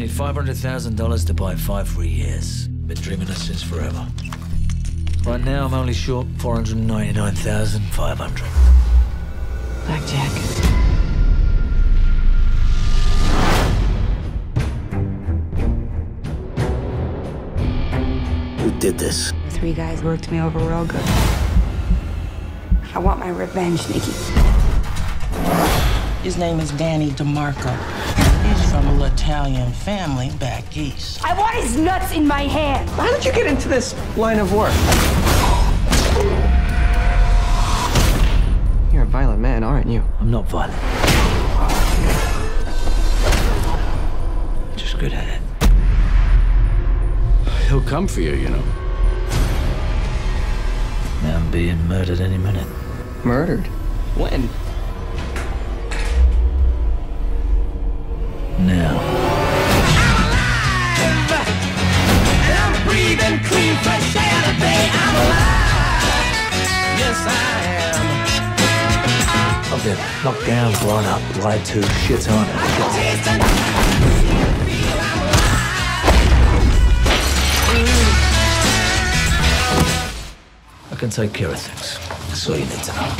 me $500,000 to buy five free years. Been dreaming this since forever. Right now, I'm only short 499,500. Blackjack. Who did this? Three guys worked me over real good. I want my revenge, Nikki. His name is Danny DeMarco. He's from a Italian family back east. I want his nuts in my hand. How did you get into this line of work? You're a violent man, aren't you? I'm not violent. Just good at it. He'll come for you, you know. I'm being murdered any minute. Murdered? When? Been knocked down, blown up, lied to, shit on, shot. I can take care of things. That's all you need to know.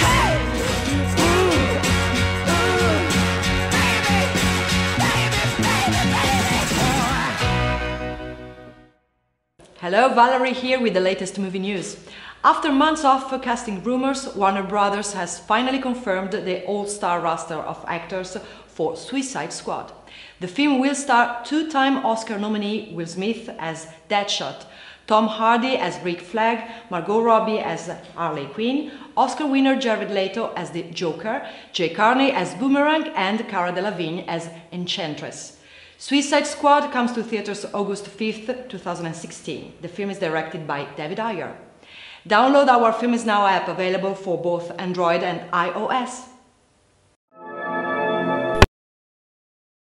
Hello, Valerie here with the latest movie news. After months of casting rumors, Warner Brothers has finally confirmed the all-star roster of actors for Suicide Squad. The film will star two-time Oscar nominee Will Smith as Deadshot, Tom Hardy as Rick Flag, Margot Robbie as Harley Quinn, Oscar winner Jared Leto as the Joker, Jai Courtney as Boomerang, and Cara Delevingne as Enchantress. Suicide Squad comes to theaters August 5th, 2016. The film is directed by David Ayer. Download our Film is Now app available for both Android and iOS.